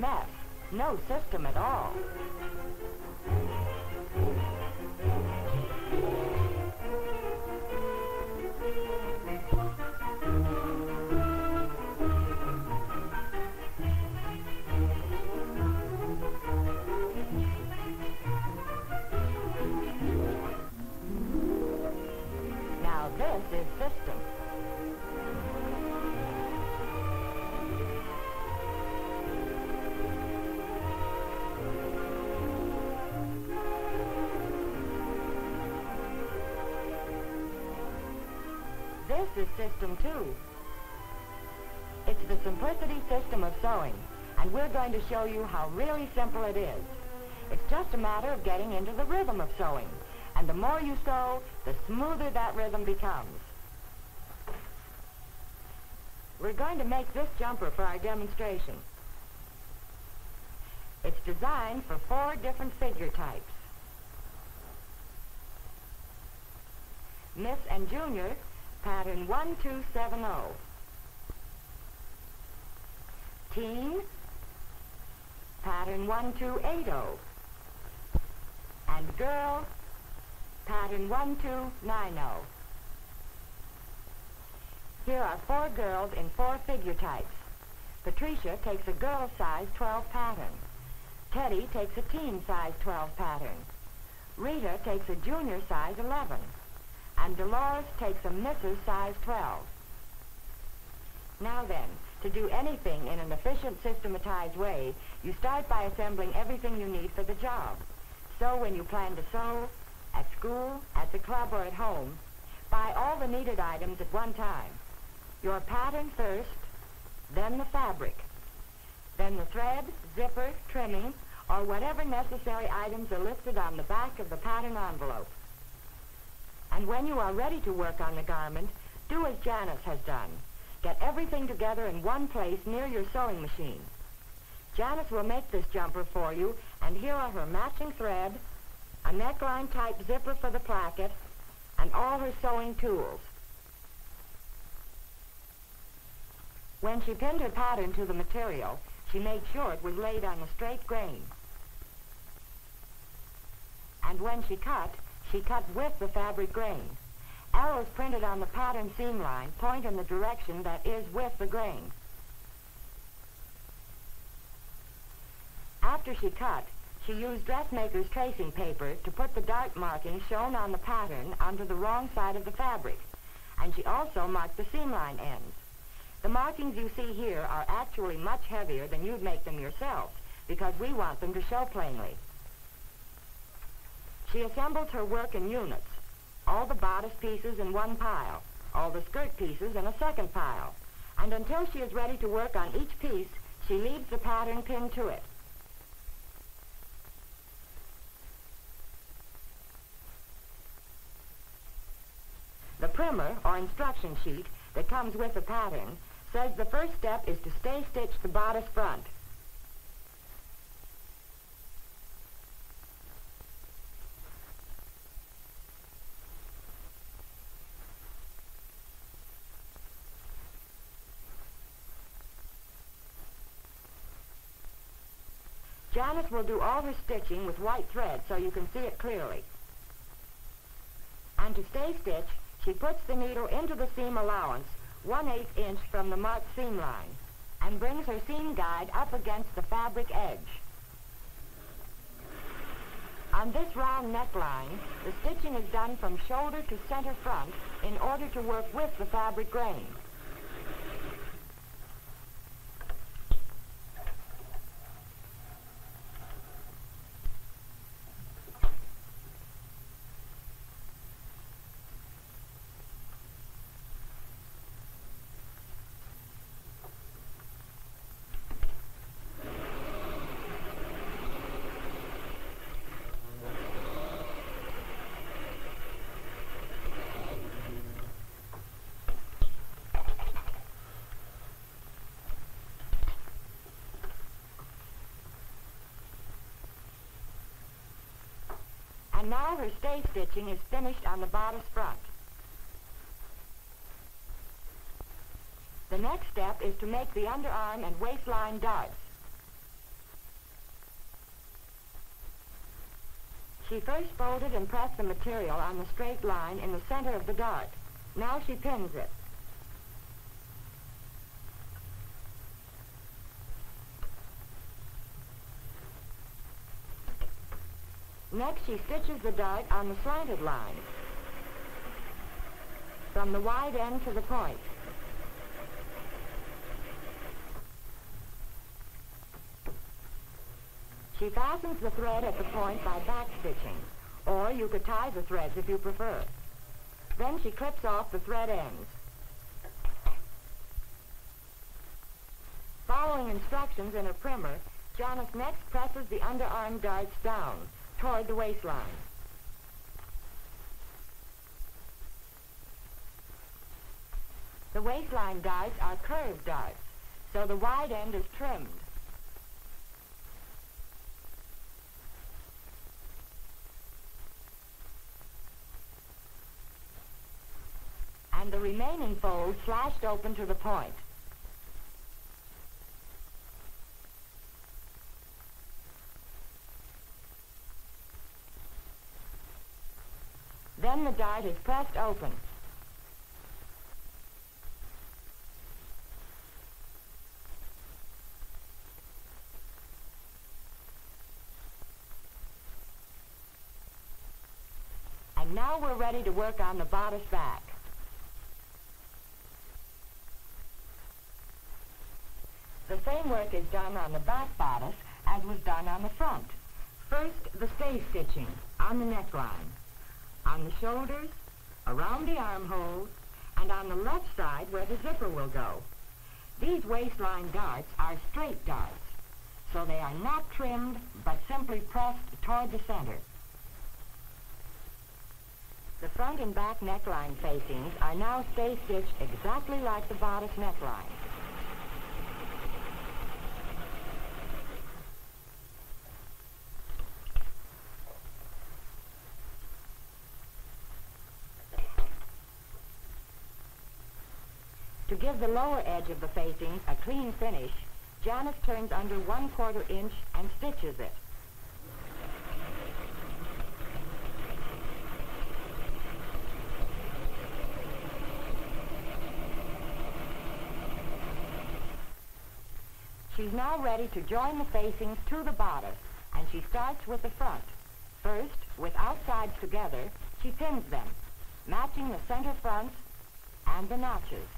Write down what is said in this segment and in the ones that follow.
mess. No system at all. This is system two. It's the simplicity system of sewing, and we're going to show you how really simple it is. It's just a matter of getting into the rhythm of sewing, and the more you sew, the smoother that rhythm becomes. We're going to make this jumper for our demonstration. It's designed for four different figure types. Miss and Junior, pattern 1270. Teen, pattern 1280. And girl, pattern 1290. Here are four girls in four figure types. Patricia takes a girl size 12 pattern. Teddy takes a teen size 12 pattern. Rita takes a junior size 11. And Dolores takes a Miss size 12. Now then, to do anything in an efficient, systematized way, you start by assembling everything you need for the job. So when you plan to sew, at school, at the club, or at home, buy all the needed items at one time. Your pattern first, then the fabric, then the thread, zipper, trimming, or whatever necessary items are listed on the back of the pattern envelope. And when you are ready to work on the garment, do as Janice has done. Get everything together in one place near your sewing machine. Janice will make this jumper for you, and here are her matching thread, a neckline type zipper for the placket, and all her sewing tools. When she pinned her pattern to the material, she made sure it was laid on a straight grain. And when she cut, she cut with the fabric grain. Arrows printed on the pattern seam line point in the direction that is with the grain. After she cut, she used dressmaker's tracing paper to put the dart markings shown on the pattern onto the wrong side of the fabric, and she also marked the seam line ends. The markings you see here are actually much heavier than you'd make them yourself, because we want them to show plainly. She assembled her work in units, all the bodice pieces in one pile, all the skirt pieces in a second pile, and until she is ready to work on each piece, she leaves the pattern pinned to it. The primer, or instruction sheet, that comes with the pattern says the first step is to stay stitch the bodice front. Janice will do all her stitching with white thread so you can see it clearly. And to stay stitch, she puts the needle into the seam allowance, 1 8 inch from the marked seam line, and brings her seam guide up against the fabric edge. On this round neckline, the stitching is done from shoulder to center front in order to work with the fabric grain. And now her stay stitching is finished on the bodice front. The next step is to make the underarm and waistline darts. She first folded and pressed the material on the straight line in the center of the dart. Now she pins it. Next, she stitches the dart on the slanted line from the wide end to the point. She fastens the thread at the point by back stitching, or you could tie the threads if you prefer. Then she clips off the thread ends. Following instructions in a primer, Janice next presses the underarm darts down toward the waistline. The waistline darts are curved darts, so the wide end is trimmed. And the remaining fold slashed open to the point. The dart is pressed open. And now we're ready to work on the bodice back. The same work is done on the back bodice as was done on the front. First, the stay stitching on the neckline on the shoulders, around the armholes, and on the left side where the zipper will go. These waistline darts are straight darts, so they are not trimmed, but simply pressed toward the center. The front and back neckline facings are now stay-stitched exactly like the bodice neckline. To give the lower edge of the facings a clean finish, Janice turns under one quarter inch and stitches it. She's now ready to join the facings to the bodice, and she starts with the front. First, with outsides together, she pins them, matching the center front and the notches.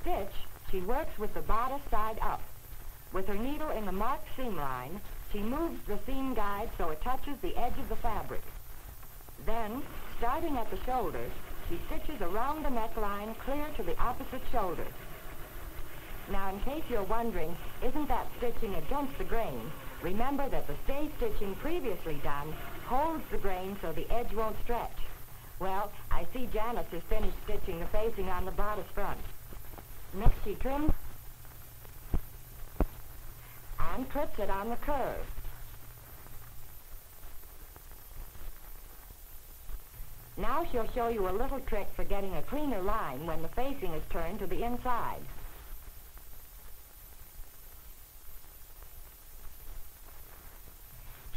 Stitch, she works with the bodice side up. With her needle in the marked seam line, she moves the seam guide so it touches the edge of the fabric. Then, starting at the shoulders, she stitches around the neckline clear to the opposite shoulder. Now, in case you're wondering, isn't that stitching against the grain, remember that the stay stitching previously done holds the grain so the edge won't stretch. Well, I see Janice has finished stitching the facing on the bodice front. Next she trims and clips it on the curve. Now she'll show you a little trick for getting a cleaner line when the facing is turned to the inside.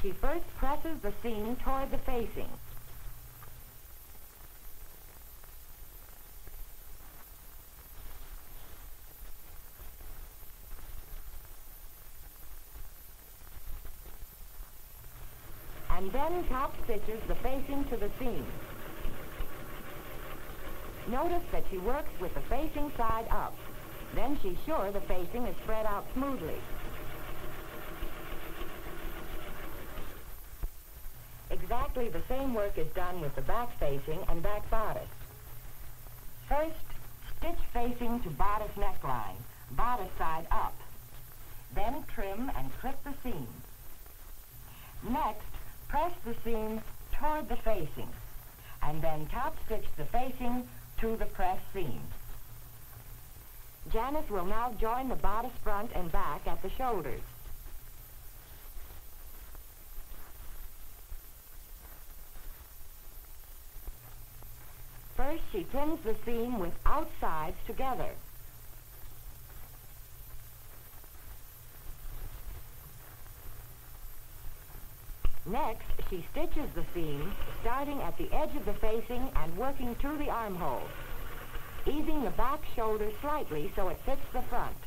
She first presses the seam toward the facing. And then top stitches the facing to the seam. Notice that she works with the facing side up. Then she's sure the facing is spread out smoothly. Exactly the same work is done with the back facing and back bodice. First, stitch facing to bodice neckline, bodice side up. Then trim and clip the seam. Next, Press the seam toward the facing, and then top stitch the facing to the press seam. Janice will now join the bodice front and back at the shoulders. First, she pins the seam with outsides together. Next, she stitches the seam, starting at the edge of the facing and working to the armhole, easing the back shoulder slightly so it fits the front.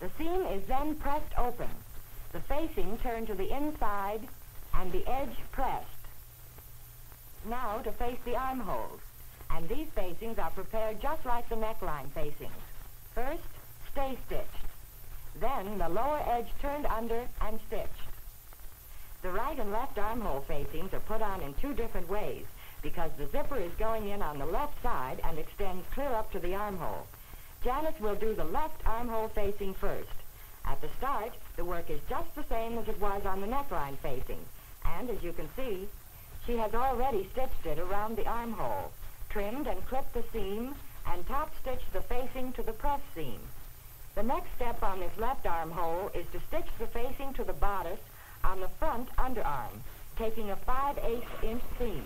The seam is then pressed open, the facing turned to the inside and the edge pressed. Now to face the armholes, and these facings are prepared just like the neckline facings. First, stay stitched. Then the lower edge turned under and stitched. The right and left armhole facings are put on in two different ways because the zipper is going in on the left side and extends clear up to the armhole. Janice will do the left armhole facing first. At the start, the work is just the same as it was on the neckline facing. And as you can see, she has already stitched it around the armhole, trimmed and clipped the seam, and top stitched the facing to the press seam. The next step on this left armhole is to stitch the facing to the bodice on the front underarm, taking a 5 8 inch seam.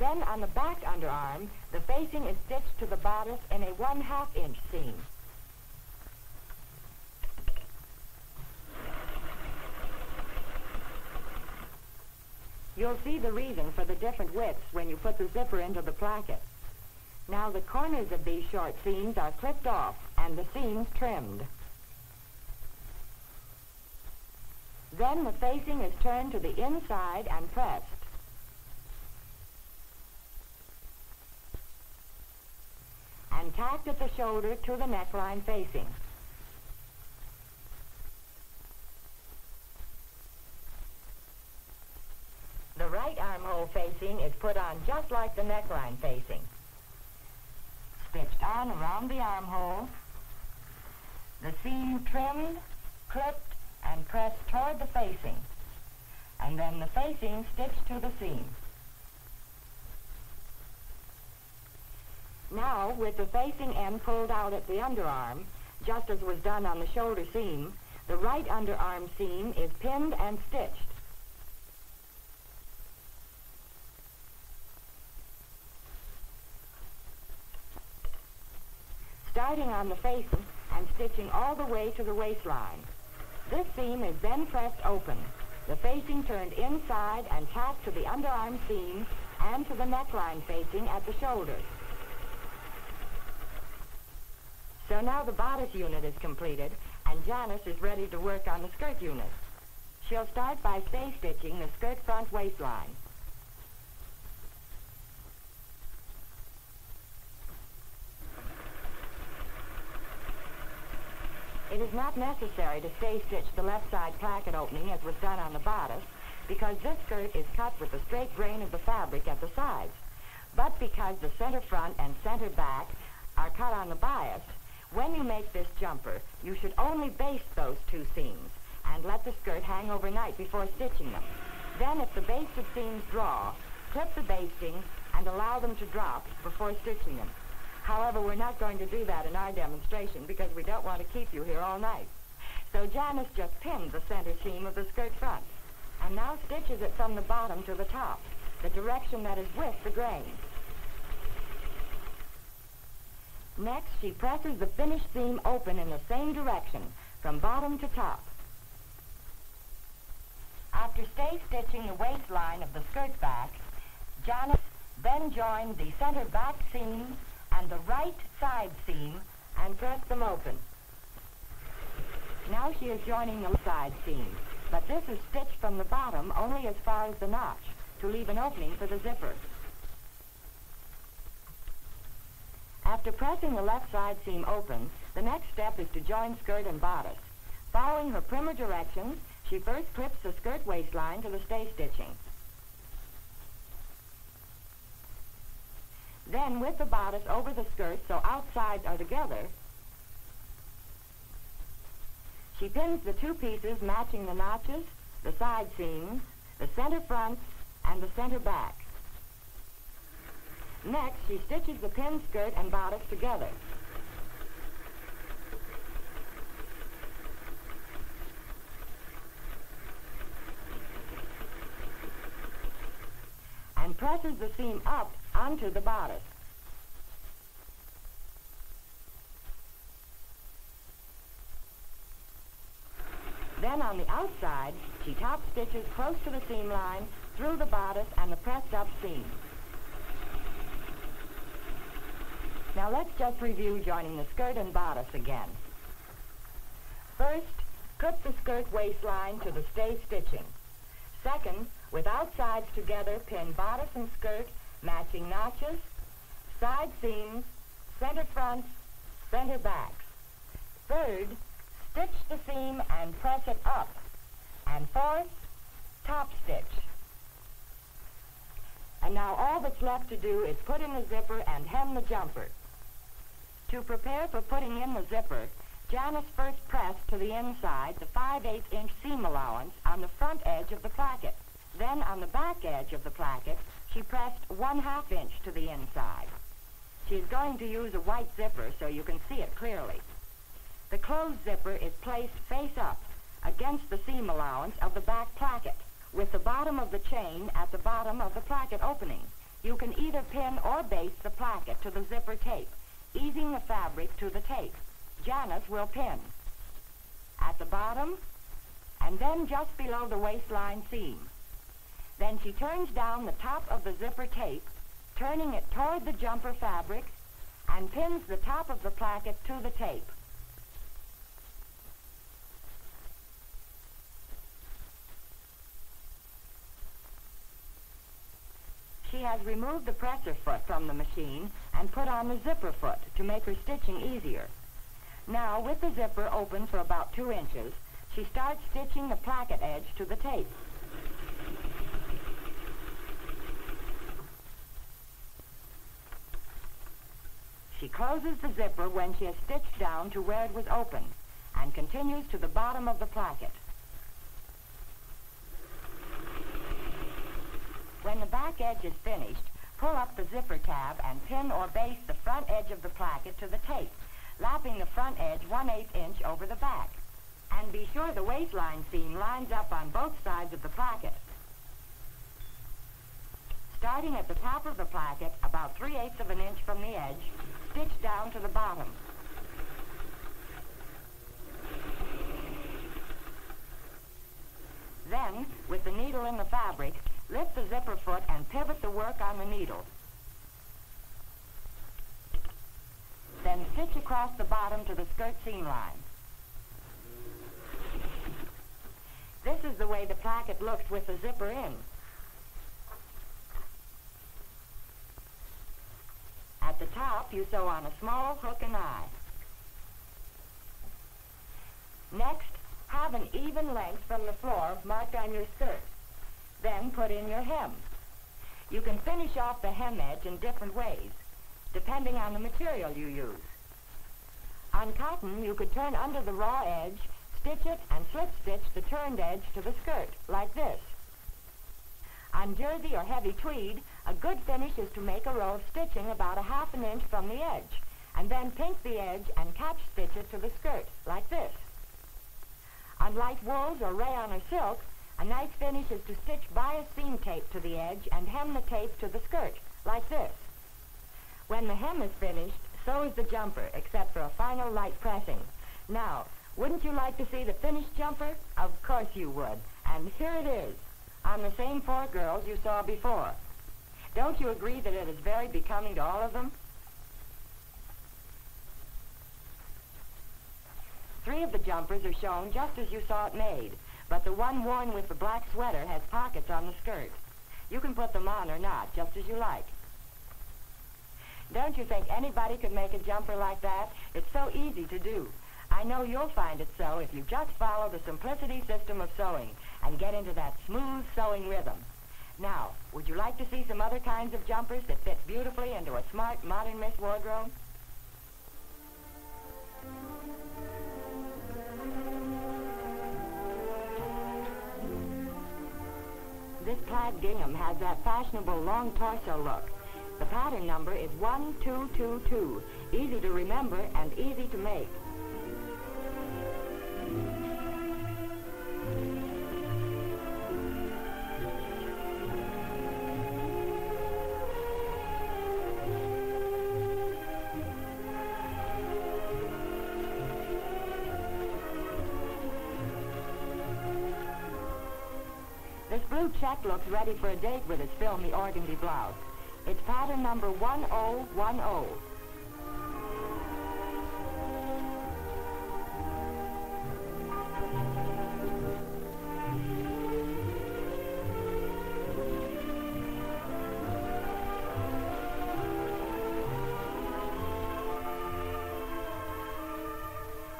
Then on the back underarm, the facing is stitched to the bodice in a 1 half inch seam. You'll see the reason for the different widths when you put the zipper into the placket. Now the corners of these short seams are clipped off and the seams trimmed. Then the facing is turned to the inside and pressed. And tacked at the shoulder to the neckline facing. The right armhole facing is put on just like the neckline facing. Stitched on around the armhole. The seam trimmed, clipped, and pressed toward the facing. And then the facing stitched to the seam. Now, with the facing end pulled out at the underarm, just as was done on the shoulder seam, the right underarm seam is pinned and stitched. Starting on the facing and stitching all the way to the waistline. This seam is then pressed open, the facing turned inside and tacked to the underarm seam and to the neckline facing at the shoulders. So now the bodice unit is completed and Janice is ready to work on the skirt unit. She'll start by stay stitching the skirt front waistline. It is not necessary to stay stitch the left side placket opening as was done on the bodice because this skirt is cut with the straight grain of the fabric at the sides. But because the center front and center back are cut on the bias, when you make this jumper, you should only baste those two seams and let the skirt hang overnight before stitching them. Then if the basted seams draw, clip the basting and allow them to drop before stitching them. However, we're not going to do that in our demonstration because we don't want to keep you here all night. So Janice just pinned the center seam of the skirt front and now stitches it from the bottom to the top, the direction that is with the grain. Next, she presses the finished seam open in the same direction, from bottom to top. After stay stitching the waistline of the skirt back, Janice then joined the center back seam and the right side seam and press them open. Now she is joining the side seam, but this is stitched from the bottom only as far as the notch to leave an opening for the zipper. After pressing the left side seam open, the next step is to join skirt and bodice. Following her primer directions, she first clips the skirt waistline to the stay stitching. Then with the bodice over the skirt, so outsides are together, she pins the two pieces matching the notches, the side seams, the center fronts, and the center back. Next, she stitches the pin skirt and bodice together. and presses the seam up onto the bodice. Then on the outside, she top stitches close to the seam line through the bodice and the pressed up seam. Now let's just review joining the skirt and bodice again. First, cut the skirt waistline to the stay stitching. Second, with outsides together, pin bodice and skirt, matching notches, side seams, center fronts, center backs. Third, stitch the seam and press it up. And fourth, top stitch. And now all that's left to do is put in the zipper and hem the jumper. To prepare for putting in the zipper, Janice first pressed to the inside the 5 8 inch seam allowance on the front edge of the placket. Then on the back edge of the placket, she pressed 1 half inch to the inside. She is going to use a white zipper so you can see it clearly. The closed zipper is placed face up against the seam allowance of the back placket with the bottom of the chain at the bottom of the placket opening. You can either pin or baste the placket to the zipper tape, easing the fabric to the tape. Janice will pin at the bottom and then just below the waistline seam. Then she turns down the top of the zipper tape, turning it toward the jumper fabric, and pins the top of the placket to the tape. She has removed the presser foot from the machine and put on the zipper foot to make her stitching easier. Now, with the zipper open for about two inches, she starts stitching the placket edge to the tape. She closes the zipper when she has stitched down to where it was open and continues to the bottom of the placket. When the back edge is finished, pull up the zipper tab and pin or baste the front edge of the placket to the tape lapping the front edge 1 8 inch over the back. And be sure the waistline seam lines up on both sides of the placket. Starting at the top of the placket, about 3 eighths of an inch from the edge, stitch down to the bottom. Then, with the needle in the fabric, lift the zipper foot and pivot the work on the needle. Then stitch across the bottom to the skirt seam line. This is the way the placket looks with the zipper in. At the top, you sew on a small hook and eye. Next, have an even length from the floor marked on your skirt. Then put in your hem. You can finish off the hem edge in different ways depending on the material you use. On cotton, you could turn under the raw edge, stitch it, and slip stitch the turned edge to the skirt, like this. On jersey or heavy tweed, a good finish is to make a row of stitching about a half an inch from the edge, and then pink the edge and catch stitch it to the skirt, like this. On light wools or rayon or silk, a nice finish is to stitch bias seam tape to the edge and hem the tape to the skirt, like this. When the hem is finished, so is the jumper, except for a final light pressing. Now, wouldn't you like to see the finished jumper? Of course you would. And here it is, on the same four girls you saw before. Don't you agree that it is very becoming to all of them? Three of the jumpers are shown just as you saw it made, but the one worn with the black sweater has pockets on the skirt. You can put them on or not, just as you like. Don't you think anybody could make a jumper like that? It's so easy to do. I know you'll find it so if you just follow the simplicity system of sewing and get into that smooth sewing rhythm. Now, would you like to see some other kinds of jumpers that fit beautifully into a smart modern Miss wardrobe? This plaid gingham has that fashionable long torso look. The pattern number is 1222. Easy to remember and easy to make. Ready for a date with its filmy organdy blouse. It's pattern number 1010.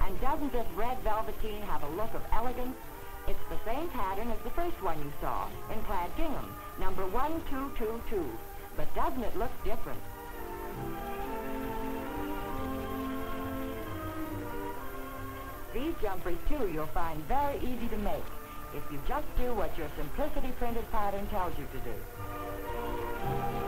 And doesn't this red velveteen have a look of elegance? It's the same pattern as the first one you saw, in plaid gingham, number 1222. But doesn't it look different? These jumpers, too, you'll find very easy to make if you just do what your Simplicity printed pattern tells you to do.